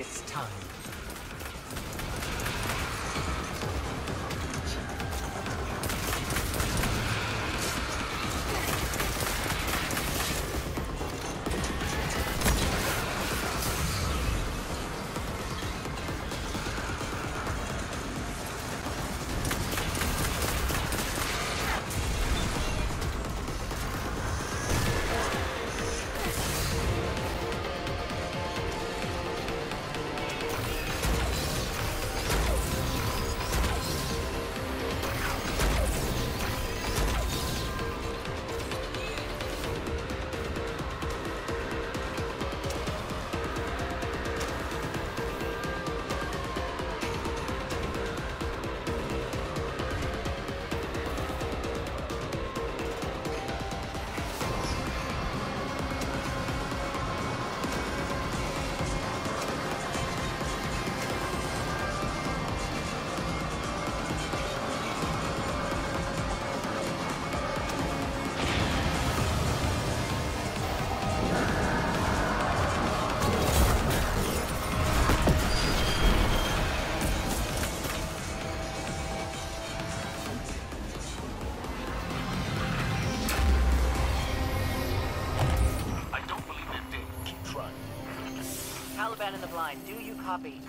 its time. Line. Do you copy?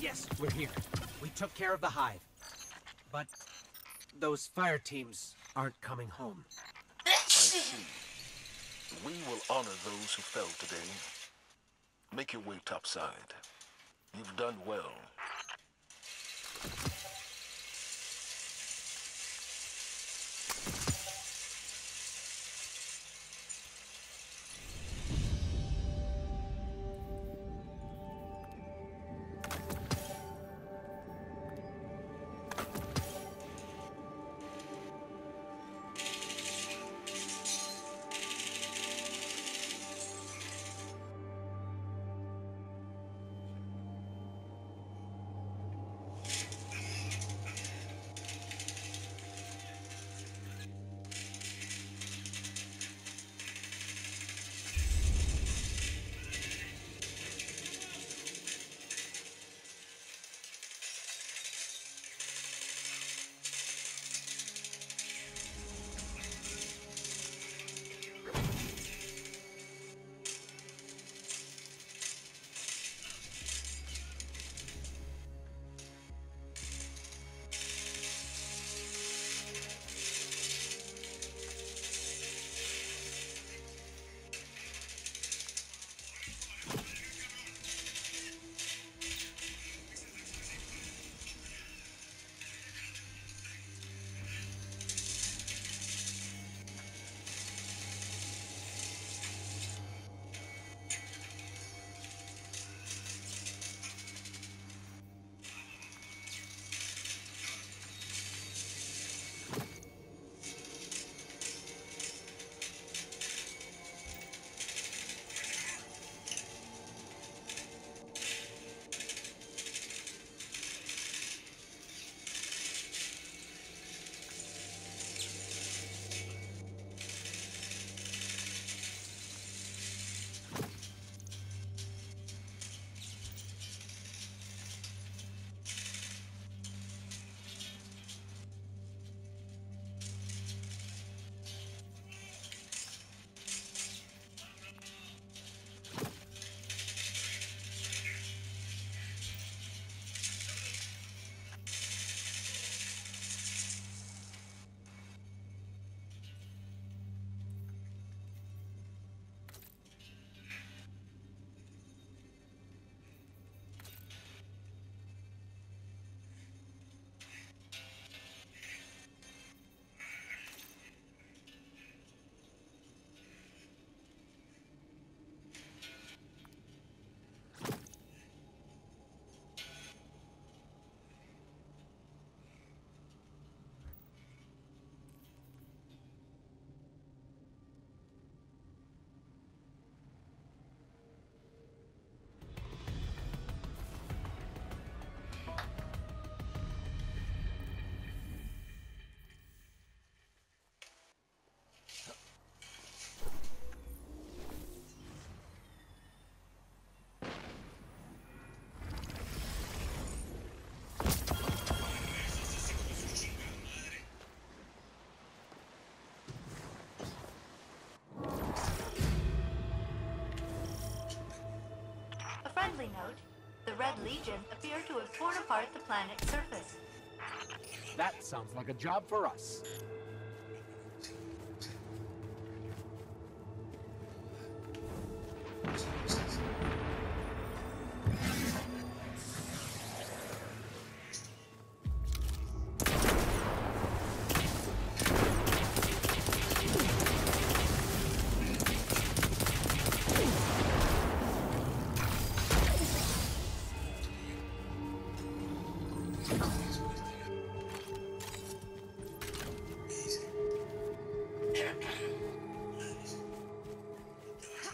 Yes, we're here. We took care of the hive. But those fire teams aren't coming home. I see. We will honor those who fell today. Make your way topside. You've done well. Red Legion appear to have torn apart the planet's surface. That sounds like a job for us.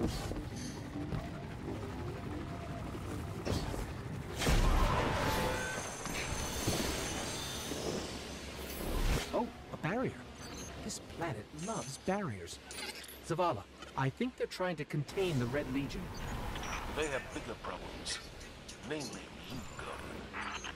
Oh, a barrier. This planet loves barriers. Zavala, I think they're trying to contain the Red Legion. They have bigger problems. Namely, you, Guardian.